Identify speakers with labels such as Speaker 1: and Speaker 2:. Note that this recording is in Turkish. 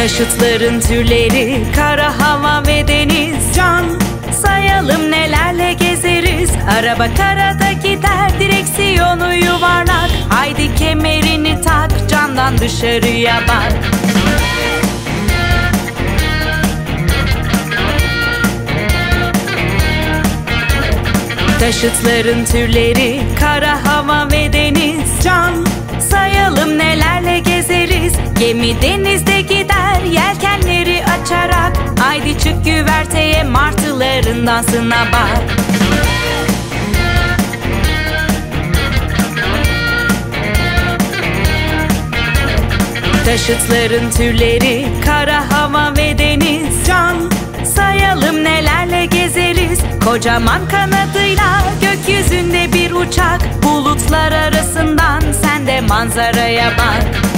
Speaker 1: Taşıtların türleri kara hava ve deniz. Can. Sayalım nelerle gezeriz. Araba karada gider direksiyonu yuvarlak. Haydi kemerini tak camdan dışarıya bak. Taşıtların türleri kara hava ve deniz. Can Gemi denizde gider yelkenleri açarak. Haydi çık güverteye martıların dansına bak. Taşıtların türleri kara hava ve deniz. Can. Sayalım nelerle gezeriz. Kocaman kanadıyla gökyüzünde bir uçak. Bulutlar arasından sen de manzaraya bak